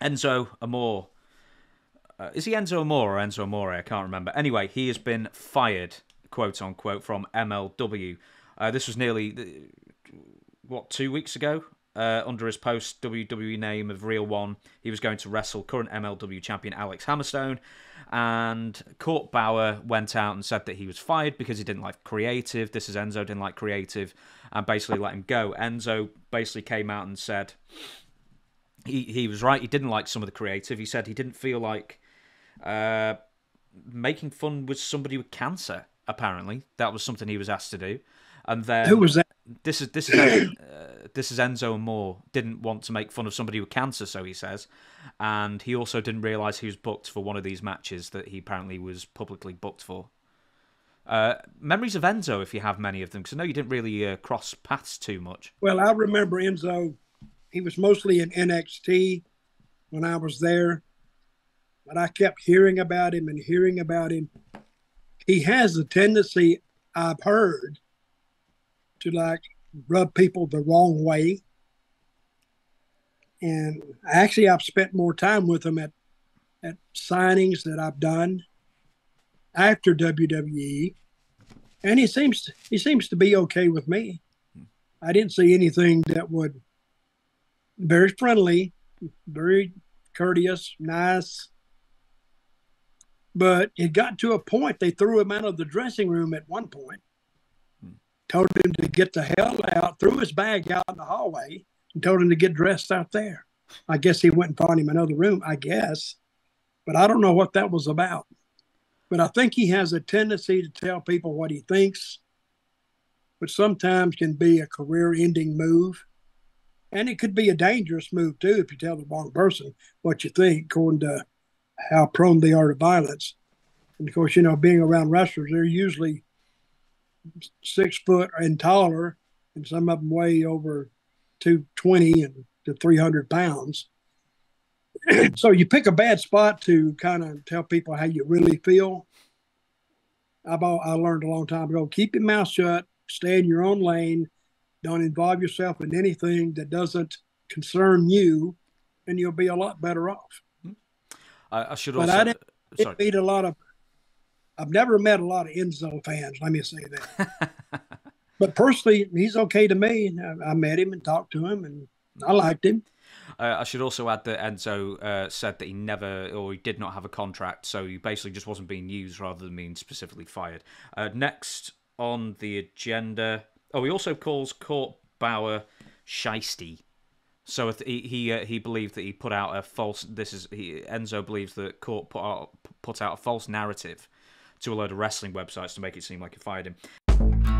Enzo Amore. Uh, is he Enzo Amore or Enzo Amore? I can't remember. Anyway, he has been fired, quote unquote, from MLW. Uh, this was nearly, what, two weeks ago? Uh, under his post WWE name of Real One, he was going to wrestle current MLW champion Alex Hammerstone. And Court Bauer went out and said that he was fired because he didn't like creative. This is Enzo didn't like creative and basically let him go. Enzo basically came out and said he, he was right. He didn't like some of the creative. He said he didn't feel like uh, making fun with somebody with cancer. Apparently, that was something he was asked to do. And then Who was that? this is this is uh, this is Enzo Amore didn't want to make fun of somebody with cancer, so he says, and he also didn't realise he was booked for one of these matches that he apparently was publicly booked for. Uh, memories of Enzo, if you have many of them, because I know you didn't really uh, cross paths too much. Well, I remember Enzo. He was mostly in NXT when I was there, but I kept hearing about him and hearing about him. He has a tendency, I've heard, to like rub people the wrong way. And actually, I've spent more time with him at at signings that I've done after WWE, and he seems he seems to be okay with me. Hmm. I didn't see anything that would very friendly, very courteous, nice. But it got to a point they threw him out of the dressing room at one point, hmm. told him to get the hell out, threw his bag out in the hallway, and told him to get dressed out there. I guess he went and found him another room, I guess. But I don't know what that was about. But I think he has a tendency to tell people what he thinks, which sometimes can be a career ending move. And it could be a dangerous move too if you tell the wrong person what you think, according to how prone they are to violence. And of course, you know, being around wrestlers, they're usually six foot and taller, and some of them weigh over 220 and to 300 pounds. so you pick a bad spot to kind of tell people how you really feel. I've all, I learned a long time ago: keep your mouth shut, stay in your own lane, don't involve yourself in anything that doesn't concern you, and you'll be a lot better off. I, I should But also. I didn't, sorry. meet a lot of. I've never met a lot of Enzo fans. Let me say that. but personally, he's okay to me. I, I met him and talked to him, and I liked him. Uh, I should also add that Enzo uh, said that he never or he did not have a contract, so he basically just wasn't being used rather than being specifically fired. Uh, next on the agenda, oh, he also calls Court Bauer shisty. So he he, uh, he believed that he put out a false. This is he, Enzo believes that Court put out put out a false narrative to a load of wrestling websites to make it seem like he fired him.